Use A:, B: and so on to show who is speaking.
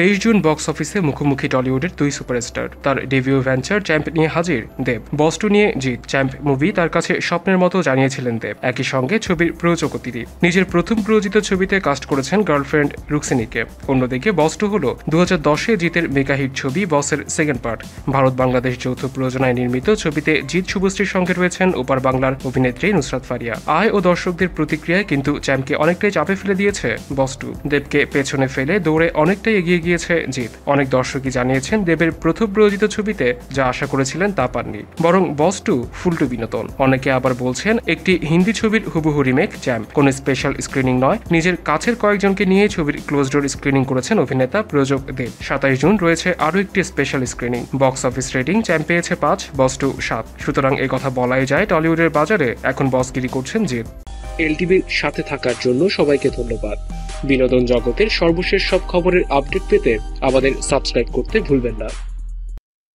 A: তেইশ June box অফিসে মুখোমুখি টলিউডের দুই সুপারস্টার। তার ডেবিউ ভেঞ্চার চ্যাম্প নিয়ে হাজির দেব। বস্টু নিয়ে জিত চ্যাম্প মুভি তার কাছে স্বপ্নের মতো জানিয়েছিলেন দেব। একই সঙ্গে ছবির প্রযোজকও তিনি। নিজের প্রথম প্রযোজিত ছবিতে কাস্ট করেছেন গার্লফ্রেন্ড রুক্সিনীকে। অন্যদিকে বস্টু হল দু হাজার দশে জিতের মেগা হিট ছবি বসের সেকেন্ড পার্ট। ভারত বাংলাদেশ যৌথ প্রযোজনায় নির্মিত ছবিতে জিৎ শুভশ্রীর সঙ্গে রয়েছেন ওপার বাংলার অভিনেত্রী নুসরাত ফারিয়া। আয় ও দর্শকদের প্রতিক্রিয়ায় কিন্তু চ্যাম্পকে অনেকটাই চাপে ফেলে দিয়েছে বস্টু দেবকে পেছনে ফেলে দৌড়ে অনেকটাই এগিয়ে গিয়েছে জিৎ। অনেক দর্শকই জানিয়েছেন দেবের প্রথম প্রযোজিত ছবিতে যা আশা করেছিলেন তা পাননি, বরং বস্টু ফুলটু বিনোদন। অনেকে আবার বলছেন একটি হিন্দি ছবির হুবহু রিমেক চ্যাম্প কোনো স্পেশাল স্ক্রিনিং নয়, নিজের কাছের কয়েকজনকে নিয়ে ছবির ক্লোজ ডোর স্ক্রিনিং করেছেন অভিনেতা প্রযোজক দেব। সাতাইশ জুন রয়েছে আরও একটি special screening box office rating Champ পেয়েছে পাঁচ, বস টু সাত। সুতরাং কথা বলাই যায় টলিউডের বাজারে, এখন বসগিরি করছেন জিৎ। এলটিভির সাথে থাকার জন্য সবাইকে ধন্যবাদ। বিনোদন জগতের সর্বশেষ সব খবরের আপডেট পেতে আমাদের সাবস্ক্রাইব করতে ভুলবেন না।